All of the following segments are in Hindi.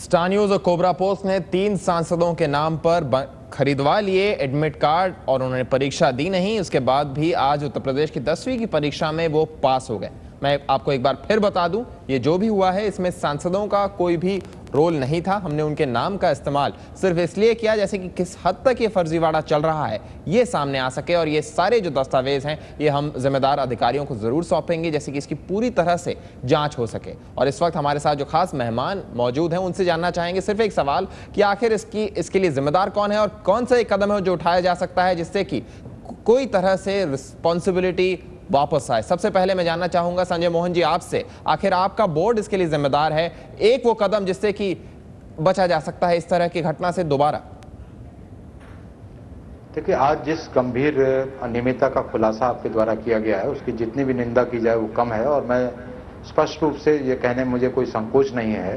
स्टार न्यूज़ और कोबरा पोस्ट ने तीन सांसदों के नाम पर खरीदवा लिए एडमिट कार्ड और उन्होंने परीक्षा दी नहीं। उसके बाद भी आज उत्तर प्रदेश की दसवीं की परीक्षा में वो पास हो गए। मैं आपको एक बार फिर बता दूँ, ये जो भी हुआ है, इसमें सांसदों का कोई भी रोल नहीं था, हमने उनके नाम का इस्तेमाल सिर्फ़ इसलिए किया जैसे कि किस हद तक ये फर्जीवाड़ा चल रहा है, ये सामने आ सके और ये सारे जो दस्तावेज़ हैं, ये हम जिम्मेदार अधिकारियों को ज़रूर सौंपेंगे जैसे कि इसकी पूरी तरह से जाँच हो सके। और इस वक्त हमारे साथ जो खास मेहमान मौजूद हैं, उनसे जानना चाहेंगे सिर्फ़ एक सवाल कि आखिर इसकी, इसके लिए जिम्मेदार कौन है और कौन सा एक कदम है जो उठाया जा सकता है जिससे कि कोई तरह से रिस्पॉन्सिबिलिटी वापस आए। सबसे पहले मैं जानना चाहूँगा संजय मोहन जी आपसे, आखिर आपका बोर्ड इसके लिए जिम्मेदार है? एक वो कदम जिससे कि बचा जा सकता है इस तरह की घटना से दोबारा? देखिए, आज जिस गंभीर अनियमितता का खुलासा आपके द्वारा किया गया है, उसकी जितनी भी निंदा की जाए वो कम है और मैं स्पष्ट रूप से ये कहने मुझे कोई संकोच नहीं है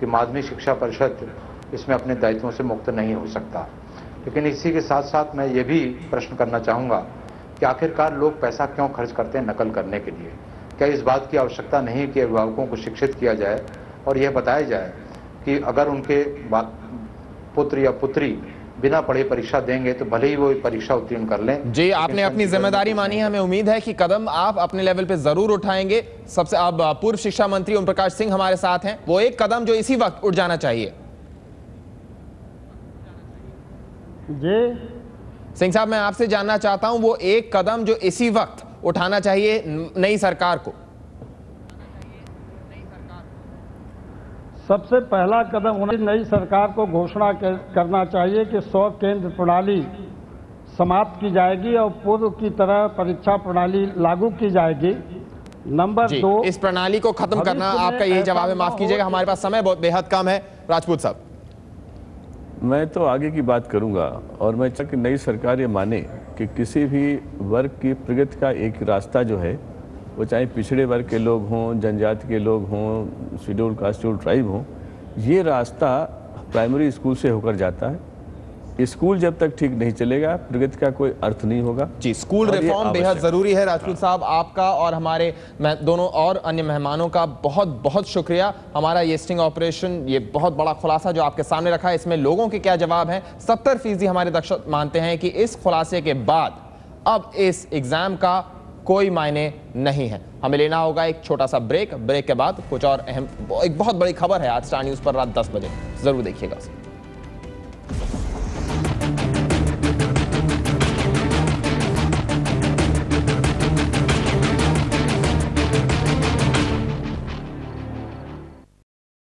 कि माध्यमिक शिक्षा परिषद इसमें अपने दायित्वों से मुक्त नहीं हो सकता। लेकिन इसी के साथ साथ मैं ये भी प्रश्न करना चाहूँगा कि आखिरकार लोग पैसा क्यों खर्च करते हैं नकल करने के लिए? क्या इस बात की आवश्यकता नहीं कि अभिभावकों को शिक्षित किया जाए? और यह बताया जाए कि अगर उनके पुत्र या पुत्री बिना पढ़े परीक्षा देंगे तो भले ही वो परीक्षा उत्तीर्ण कर लें जी आपने अपनी ज़िम्मेदारी मानी। है। हमें उम्मीद है कि कदम आप अपने लेवल पे ज़रूर उठाएँगे। सबसे अब पूर्व शिक्षा मंत्री ओम प्रकाश सिंह हमारे साथ हैं। वो एक कदम जो इसी वक्त उठ जाना चाहिए। जी सिंह साहब मैं आपसे जानना चाहता हूँ वो एक कदम जो इसी वक्त उठाना चाहिए नई सरकार को। सबसे पहला कदम होना नई सरकार को घोषणा करना चाहिए कि सौ केंद्र प्रणाली समाप्त की जाएगी और पूर्व की तरह परीक्षा प्रणाली लागू की जाएगी। नंबर दो इस प्रणाली को खत्म करना आपका यही जवाब है। माफ़ कीजिएगा हमारे पास समय बहुत बेहद कम है। राजपूत साहब। मैं तो आगे की बात करूँगा और मैं चाहता कि नई सरकार ये माने कि किसी भी वर्ग की प्रगति का एक रास्ता जो है, वो चाहे पिछड़े वर्ग के लोग हों, जनजाति के लोग हों, शेड्यूल कास्ट ट्राइब हों, ये रास्ता प्राइमरी स्कूल से होकर जाता है। स्कूल जब तक ठीक नहीं चलेगा प्रगति का कोई अर्थ नहीं होगा। जी स्कूल रिफॉर्म बेहद ज़रूरी है राजपूत साहब आपका और हमारे दोनों और अन्य मेहमानों का बहुत बहुत शुक्रिया। हमारा ये स्टिंग ऑपरेशन ये बहुत बड़ा खुलासा जो आपके सामने रखा है इसमें लोगों के क्या जवाब हैं? सत्तर फ़ीसदी हमारे दर्शक मानते हैं कि इस खुलासे के बाद अब इस एग्ज़ाम का कोई मायने नहीं है। हमें लेना होगा एक छोटा सा ब्रेक ब्रेक के बाद कुछ और अहम एक बहुत बड़ी खबर है आज स्टार न्यूज़ पर रात दस बजे। ज़रूर देखिएगा